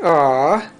Aw.